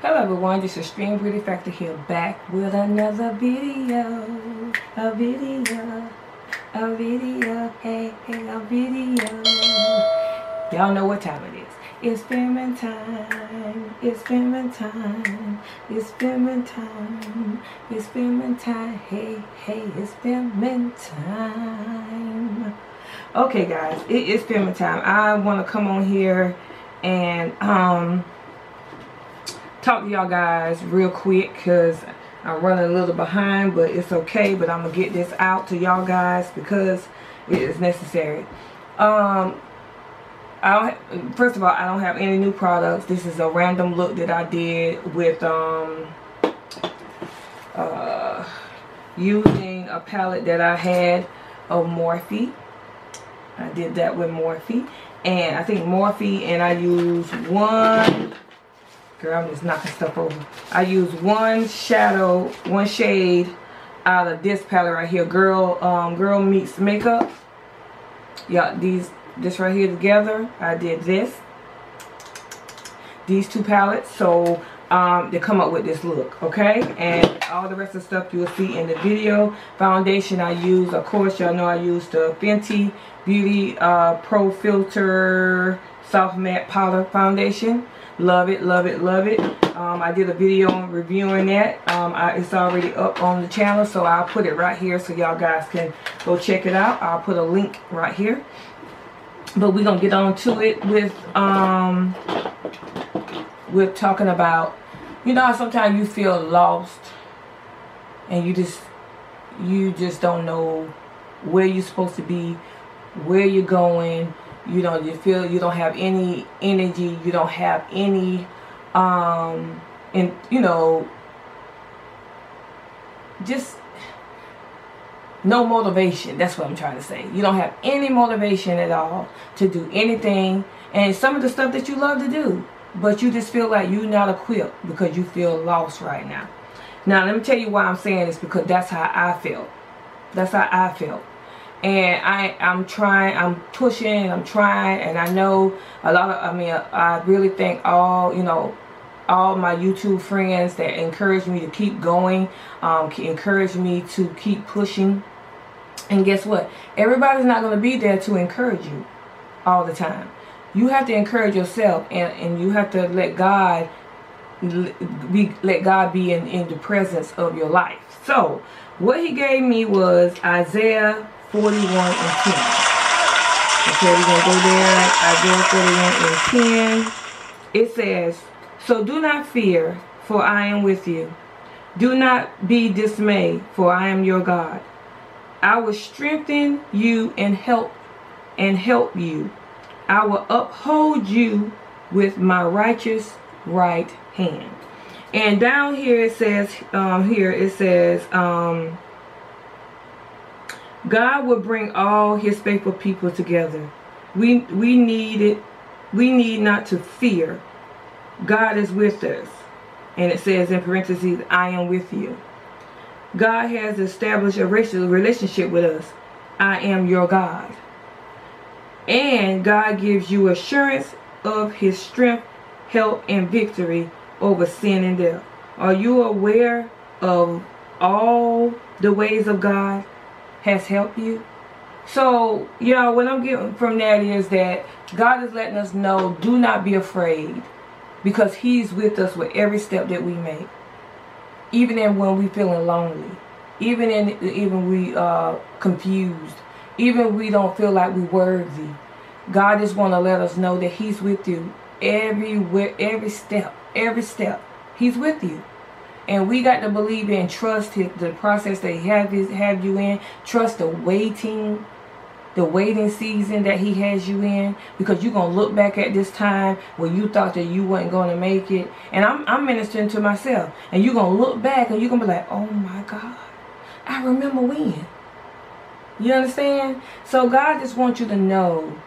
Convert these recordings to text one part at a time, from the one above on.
Hello everyone, this is Extreme Beauty Factor here back with another video, a video, a video, hey, hey, a video. Y'all know what time it is. It's filming time, it's filming time, it's filming time, it's filming time, hey, hey, it's filming time. Okay guys, it is filming time. I want to come on here and um talk to y'all guys real quick because I'm running a little behind but it's okay but I'm gonna get this out to y'all guys because it is necessary. Um I first of all I don't have any new products. This is a random look that I did with um uh using a palette that I had of Morphe. I did that with Morphe and I think Morphe and I used one Girl, I'm just knocking stuff over. I use one shadow, one shade out of this palette right here. Girl, um, Gurl Meets Makeup. Yeah, these, this right here together. I did this. These two palettes. So, um, they come up with this look, okay? And all the rest of the stuff you'll see in the video. Foundation I use, of course, y'all know I use the Fenty Beauty uh, Pro Filt'r Soft Matte Powder Foundation. Love it, love it, love it. Um, I did a video reviewing that. Um, I, it's already up on the channel, so I'll put it right here so y'all guys can go check it out. I'll put a link right here. But we're going to get on to it with, um, with talking about, you know sometimes you feel lost and you just, you just don't know where you're supposed to be, where you're going, you know you feel you don't have any energy you don't have any um and you know just no motivation. That's what i'm trying to say. You don't have any motivation at all to do anything. And some of the stuff that you love to do but you just feel like you're not equipped because you feel lost right now. Now let me tell you why i'm saying this because that's how i felt. That's how i felt and I I'm trying I'm pushing I'm trying and I know a lot of I mean I really thank all you know all my YouTube friends that encourage me to keep going um, encourage me to keep pushing. And guess what? Everybody's not going to be there to encourage you all the time. You have to encourage yourself and, and you have to let God be let God be in, in the presence of your life. So what he gave me was Isaiah 41 and 10. Okay, we're going to go there. Isaiah 41 and 10. It says, So do not fear, for I am with you. Do not be dismayed, for I am your God. I will strengthen you and help and help you. I will uphold you with my righteous right hand. And down here it says, um, here it says, um, God will bring all his faithful people together. We we need it. We need not to fear. God is with us. And it says in parentheses, I am with you. God has established a racial relationship with us. I am your God. And God gives you assurance of his strength, help, and victory over sin and death. Are you aware of all the ways of God? Has helped you. So, you know, what I'm getting from that is that God is letting us know, do not be afraid. Because he's with us with every step that we make. Even in when we feeling lonely. Even in even we uh confused. Even we don't feel like we worthy. God just want to let us know that he's with you everywhere, every step, every step. He's with you. And we got to believe and trust the process that he have, his, have you in. Trust the waiting, the waiting season that he has you in. Because you're going to look back at this time when you thought that you weren't going to make it. And I'm, I'm ministering to myself. And you're going to look back and you're going to be like, oh my God, I remember when. You understand? So God just wants you to know,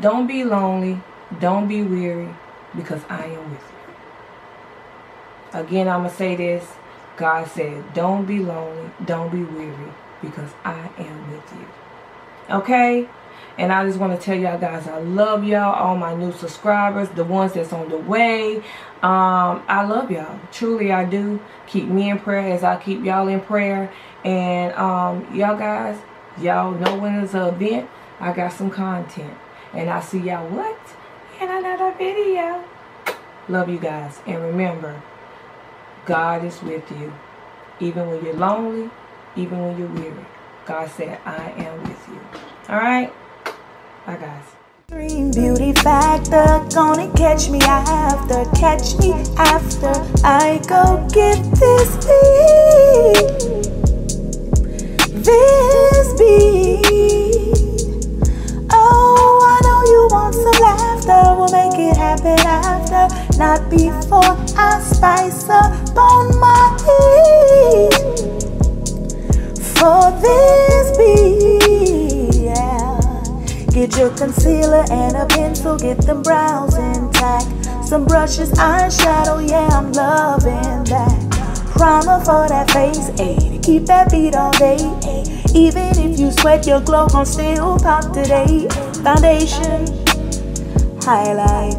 don't be lonely, don't be weary, because I am with you. Again, I'm going to say this. God said, don't be lonely, don't be weary, because I am with you. Okay? And I just want to tell y'all guys, I love y'all, all my new subscribers, the ones that's on the way. Um, I love y'all. Truly, I do. Keep me in prayer as I keep y'all in prayer. And um, y'all guys, y'all know when it's an event, I got some content. And I see y'all what? In another video. Love you guys. And remember, God is with you. Even when you're lonely, even when you're weary. God said, I am with you. All right? Bye, guys. Dream beauty factor, gonna catch me after, catch me after I go get this beat, this beat. Oh, I know you want some laughter, we'll make it happen after, not before I spice up on my heat for this. Yeah. Get your concealer and a pencil, get them brows intact. Some brushes, eyeshadow, yeah, I'm loving that. Primer for that face, ayy, keep that beat all day. Ay. Even if you sweat, your glow gon' still pop today. Foundation, highlight,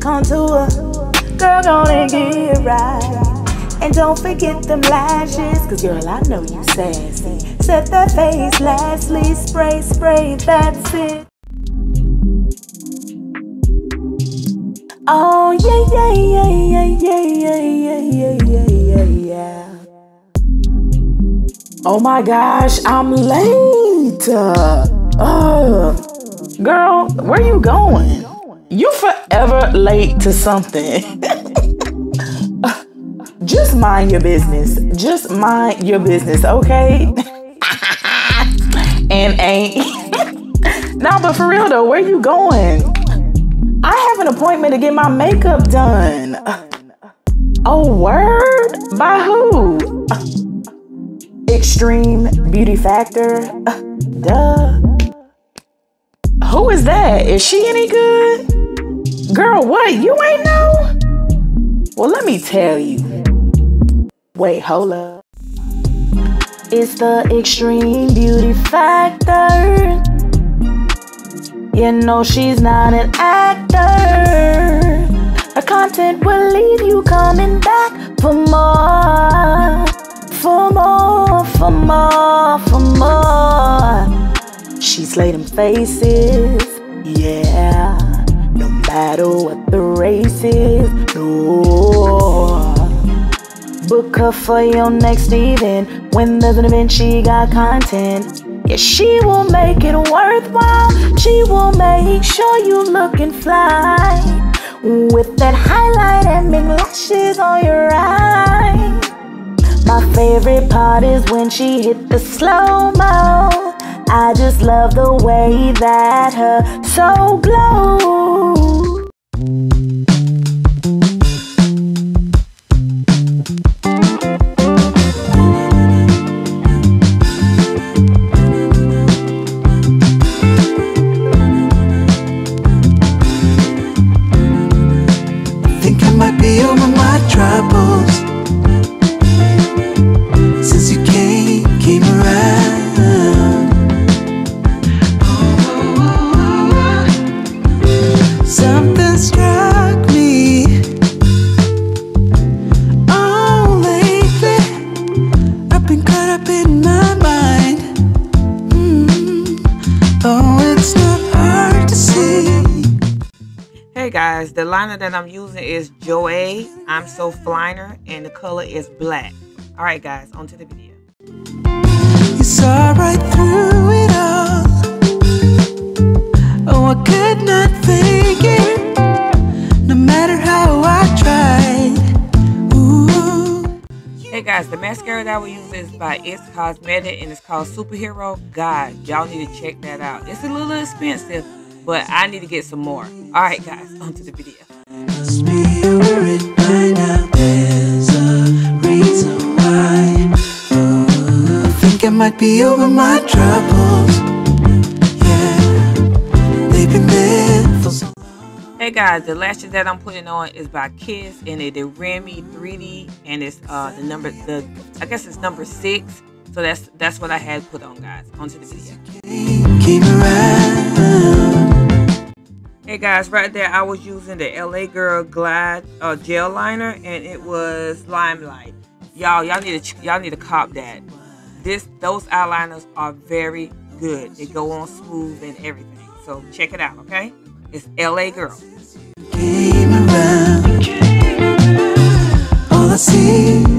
contour, girl, gonna get right. And don't forget them lashes, cause girl, I know you sassy. Set that face, lastly, spray, spray, that's it. Oh, yeah, yeah, yeah, yeah, yeah, yeah, yeah, yeah, yeah, yeah. Oh my gosh, I'm late. Uh, girl, where you going? You forever late to something. Just mind your business. Just mind your business, okay? and ain't. nah, but for real though, where you going? I have an appointment to get my makeup done. Oh, word? By who? Extreme Beauty Factor? Duh. Who is that? Is she any good? Girl, what? You ain't know? Well, let me tell you. Wait, hold up. It's the extreme beauty factor. You know she's not an actor. Her content will leave you coming back for more, for more, for more, for more. She's laid them faces, yeah. No matter what the race is, no. Book her for your next event. When there's an event, she got content. Yeah, she will make it worthwhile. She will make sure you looking fly. With that highlight and big lashes on your eye. My favorite part is when she hit the slow mo. I just love the way that her soul glows. Hey guys, the liner that I'm using is Joe I'm So Flyliner, and the color is black. All right, guys, on to the video. You saw right through it all. Oh, I could not fake it, no matter how I tried. Hey guys, the mascara that we use is by It's Cosmetic and it's called Superhero God. Y'all need to check that out. It's a little expensive, but I need to get some more. All right, guys, on to the video. might be over my troubles. Yeah, they've been there Hey guys, the lashes that I'm putting on is by Kiss and it is Remy 3D and it's uh the number the I guess it's number six. So that's that's what I had put on guys. On to the video. Hey guys, right there I was using the LA Girl Glide uh, gel liner and it was Limelight. Y'all, y'all need to y'all need to cop that. This those eyeliners are very good. They go on smooth and everything. So check it out, okay? It's LA Girl. See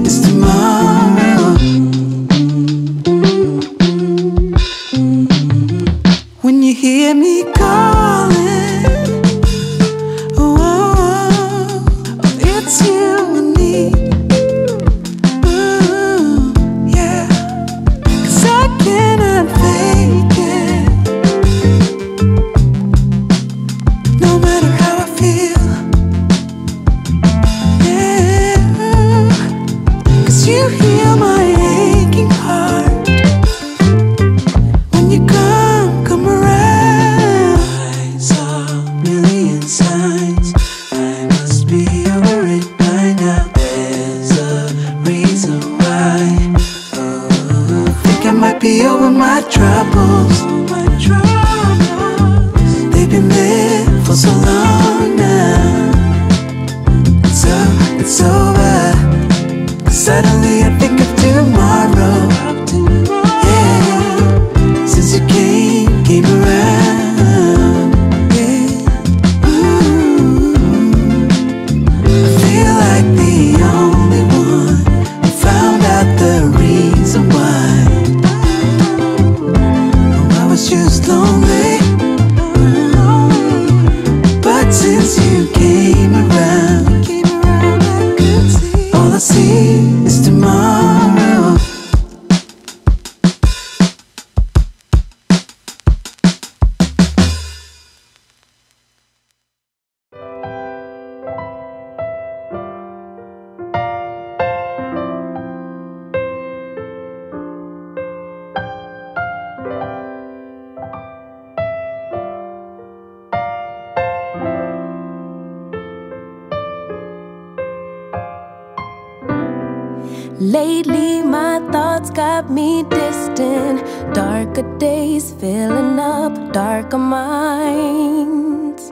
Lately, my thoughts got me distant. Darker days filling up darker minds.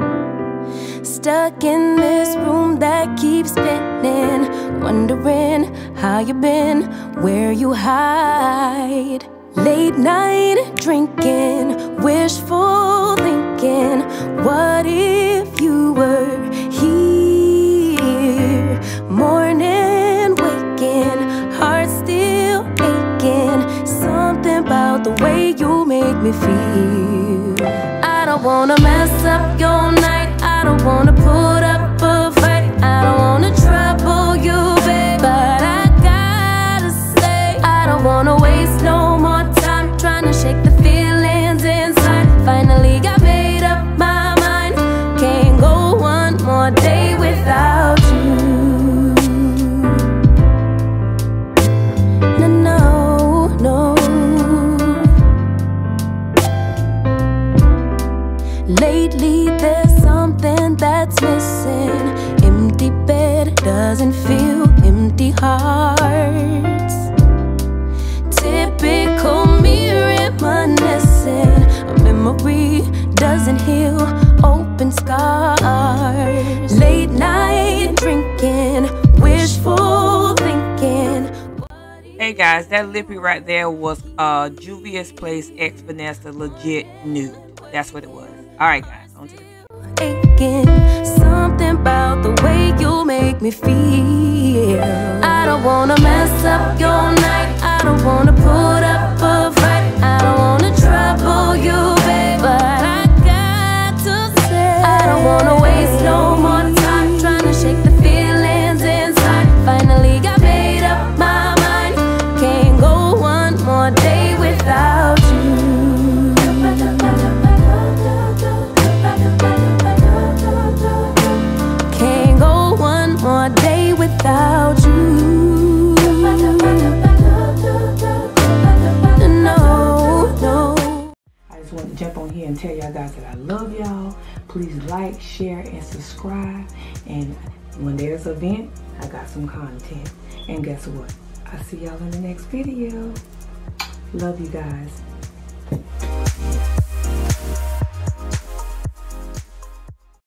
Stuck in this room that keeps spinning. Wondering how you been, where you hide. Late night drinking, wishful thinking. What if me feel. I don't wanna mess up your night. I don't wanna put doesn't heal open scars. Late night drinking, wishful thinking. Hey guys, that lippy right there was uh Juvia's Place X Vanessa Legit Nude. That's what it was. Alright guys, on to the aching. Something about the way you make me feel. I don't wanna mess up your night. I don't wanna put up a fight. I don't wanna trouble you, wanna waste no more time trying to shake the feelings inside. Finally got made up my mind. Can't go one more day without you. Can't go one more day without you. Jump on here and tell y'all guys that I love y'all. Please like, share, and subscribe. And when there's an event, I got some content. And guess what? I'll see y'all in the next video. Love you guys.